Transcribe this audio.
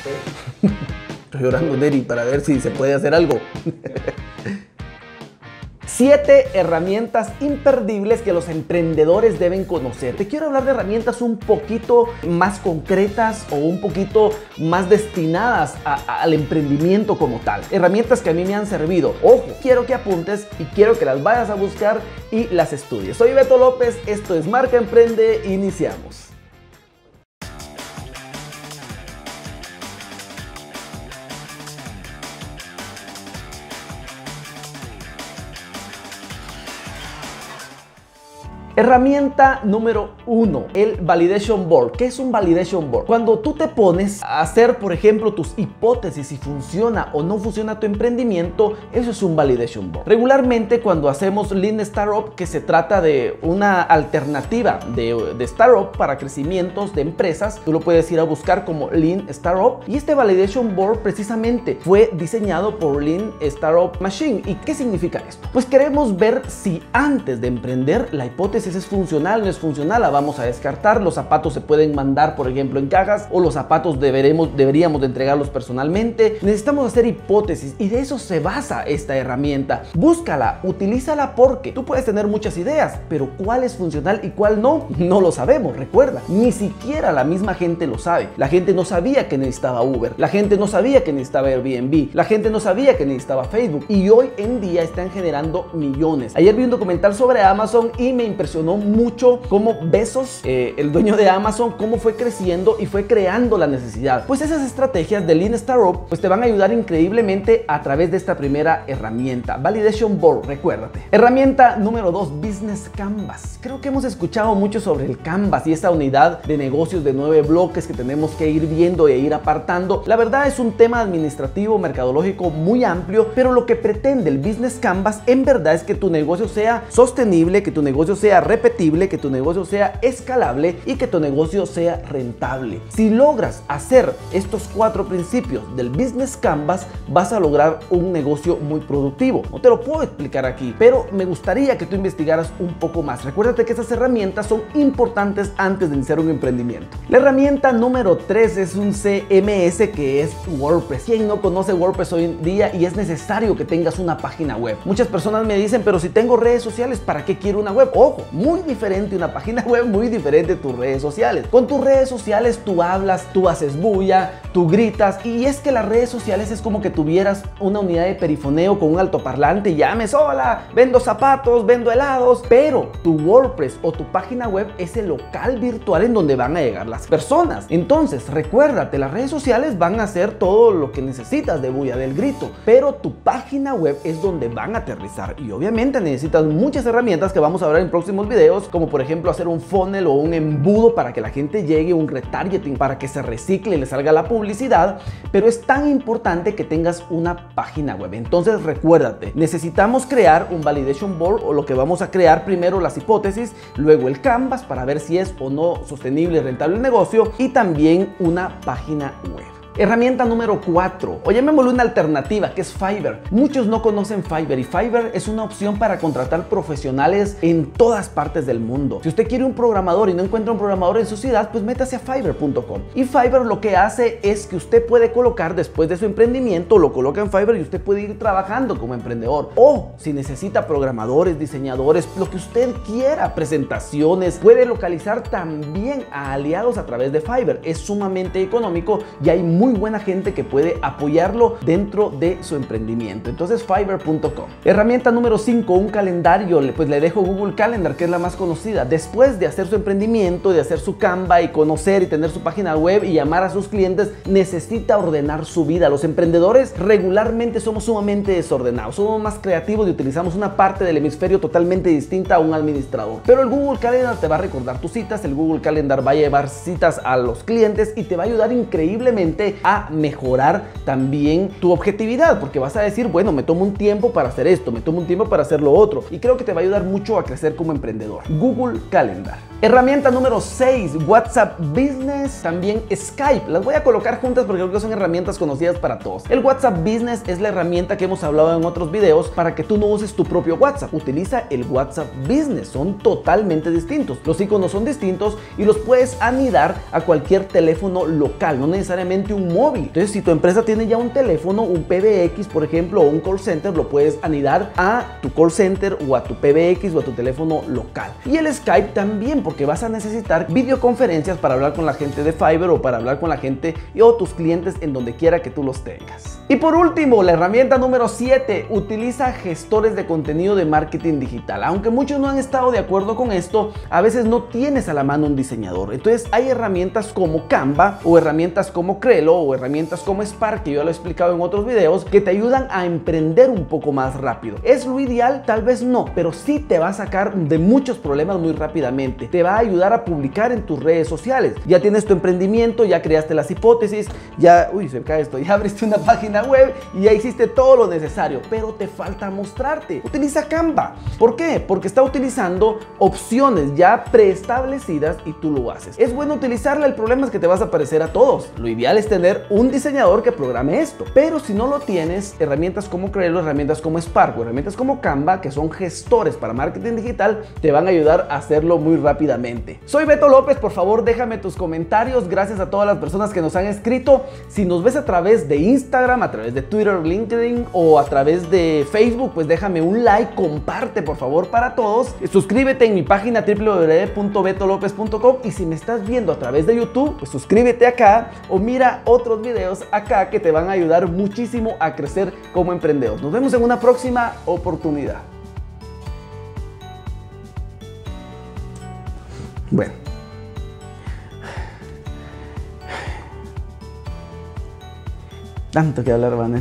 Estoy llorando, Neri, para ver si se puede hacer algo. Siete herramientas imperdibles que los emprendedores deben conocer. Te quiero hablar de herramientas un poquito más concretas o un poquito más destinadas al emprendimiento como tal. Herramientas que a mí me han servido. Ojo, quiero que apuntes y quiero que las vayas a buscar y las estudies. Soy Beto López, esto es Marca Emprende, iniciamos. Herramienta número uno, el Validation Board. ¿Qué es un Validation Board? Cuando tú te pones a hacer, por ejemplo, tus hipótesis si funciona o no funciona tu emprendimiento, eso es un Validation Board. Regularmente cuando hacemos Lean Startup, que se trata de una alternativa de, de Startup para crecimientos de empresas, tú lo puedes ir a buscar como Lean Startup. Y este Validation Board precisamente fue diseñado por Lean Startup Machine. ¿Y qué significa esto? Pues queremos ver si antes de emprender la hipótesis es funcional, no es funcional, la vamos a descartar. Los zapatos se pueden mandar, por ejemplo, en cajas o los zapatos deberemos, deberíamos de entregarlos personalmente. Necesitamos hacer hipótesis y de eso se basa esta herramienta. Búscala, utilízala porque tú puedes tener muchas ideas, pero cuál es funcional y cuál no, no lo sabemos, recuerda. Ni siquiera la misma gente lo sabe. La gente no sabía que necesitaba Uber, la gente no sabía que necesitaba Airbnb, la gente no sabía que necesitaba Facebook y hoy en día están generando millones. Ayer vi un documental sobre Amazon y me impresionó mucho cómo Besos, eh, el dueño de Amazon, cómo fue creciendo y fue creando la necesidad. Pues esas estrategias de Lean Startup pues te van a ayudar increíblemente a través de esta primera herramienta, Validation Board, recuérdate. Herramienta número 2, Business Canvas. Creo que hemos escuchado mucho sobre el Canvas y esa unidad de negocios de nueve bloques que tenemos que ir viendo e ir apartando. La verdad es un tema administrativo, mercadológico muy amplio, pero lo que pretende el Business Canvas en verdad es que tu negocio sea sostenible, que tu negocio sea repetible, que tu negocio sea escalable y que tu negocio sea rentable. Si logras hacer estos cuatro principios del Business Canvas, vas a lograr un negocio muy productivo. No te lo puedo explicar aquí, pero me gustaría que tú investigaras un poco más. Recuérdate que estas herramientas son importantes antes de iniciar un emprendimiento. La herramienta número 3 es un CMS que es WordPress. ¿Quién no conoce WordPress hoy en día y es necesario que tengas una página web? Muchas personas me dicen, pero si tengo redes sociales, ¿para qué quiero una web? Ojo, muy diferente una página web, muy diferente tus redes sociales. Con tus redes sociales tú hablas, tú haces bulla, tú gritas y es que las redes sociales es como que tuvieras una unidad de perifoneo con un altoparlante y llames, hola, vendo zapatos, vendo helados, pero tu WordPress o tu página web es el local virtual en donde van a llegar las personas. Entonces, recuérdate, las redes sociales van a hacer todo lo que necesitas de bulla, del grito, pero tu página web es donde van a aterrizar y obviamente necesitas muchas herramientas que vamos a ver en próximos videos, como por ejemplo hacer un funnel o un embudo para que la gente llegue, un retargeting para que se recicle y le salga la publicidad, pero es tan importante que tengas una página web. Entonces recuérdate, necesitamos crear un validation board o lo que vamos a crear primero las hipótesis, luego el canvas para ver si es o no sostenible y rentable el negocio y también una página web. Herramienta número 4, o llamémosle una alternativa, que es Fiverr. Muchos no conocen Fiverr y Fiverr es una opción para contratar profesionales en todas partes del mundo. Si usted quiere un programador y no encuentra un programador en su ciudad, pues métase a fiverr.com. Y Fiverr lo que hace es que usted puede colocar después de su emprendimiento, lo coloca en Fiverr y usted puede ir trabajando como emprendedor. O si necesita programadores, diseñadores, lo que usted quiera, presentaciones, puede localizar también a aliados a través de Fiverr. Es sumamente económico y hay muy buena gente que puede apoyarlo dentro de su emprendimiento. Entonces fiverr.com. Herramienta número 5, un calendario. Pues le dejo Google Calendar, que es la más conocida. Después de hacer su emprendimiento, de hacer su Canva y conocer y tener su página web y llamar a sus clientes, necesita ordenar su vida. Los emprendedores regularmente somos sumamente desordenados, somos más creativos y utilizamos una parte del hemisferio totalmente distinta a un administrador. Pero el Google Calendar te va a recordar tus citas, el Google Calendar va a llevar citas a los clientes y te va a ayudar increíblemente a mejorar también tu objetividad, porque vas a decir, bueno, me tomo un tiempo para hacer esto, me tomo un tiempo para hacer lo otro, y creo que te va a ayudar mucho a crecer como emprendedor. Google Calendar. Herramienta número 6, WhatsApp Business, también Skype. Las voy a colocar juntas porque creo que son herramientas conocidas para todos. El WhatsApp Business es la herramienta que hemos hablado en otros videos para que tú no uses tu propio WhatsApp. Utiliza el WhatsApp Business, son totalmente distintos. Los iconos son distintos y los puedes anidar a cualquier teléfono local, no necesariamente un móvil. Entonces, si tu empresa tiene ya un teléfono, un PBX, por ejemplo, o un call center, lo puedes anidar a tu call center o a tu PBX o a tu teléfono local. Y el Skype también, porque vas a necesitar videoconferencias para hablar con la gente de Fiverr o para hablar con la gente o tus clientes en donde quiera que tú los tengas. Y por último, la herramienta número 7, utiliza gestores de contenido de marketing digital. Aunque muchos no han estado de acuerdo con esto, a veces no tienes a la mano un diseñador. Entonces hay herramientas como Canva o herramientas como Crelo o herramientas como Spark, que yo lo he explicado en otros videos, que te ayudan a emprender un poco más rápido. ¿Es lo ideal? Tal vez no, pero sí te va a sacar de muchos problemas muy rápidamente. Te va a ayudar a publicar en tus redes sociales. Ya tienes tu emprendimiento, ya creaste las hipótesis, ya, uy, se cae esto, ya abriste una página web y ya hiciste todo lo necesario, pero te falta mostrarte. Utiliza Canva. ¿Por qué? Porque está utilizando opciones ya preestablecidas y tú lo haces. Es bueno utilizarla, el problema es que te vas a parecer a todos. Lo ideal es tener un diseñador que programe esto, pero si no lo tienes, herramientas como Crelo, herramientas como Spark herramientas como Canva, que son gestores para marketing digital, te van a ayudar a hacerlo muy Soy Beto López, por favor déjame tus comentarios, gracias a todas las personas que nos han escrito. Si nos ves a través de Instagram, a través de Twitter, LinkedIn o a través de Facebook, pues déjame un like, comparte por favor para todos. Suscríbete en mi página www.betolopez.com y si me estás viendo a través de YouTube, pues suscríbete acá o mira otros videos acá que te van a ayudar muchísimo a crecer como emprendedor. Nos vemos en una próxima oportunidad. Bueno. Tanto que hablar, Vanessa.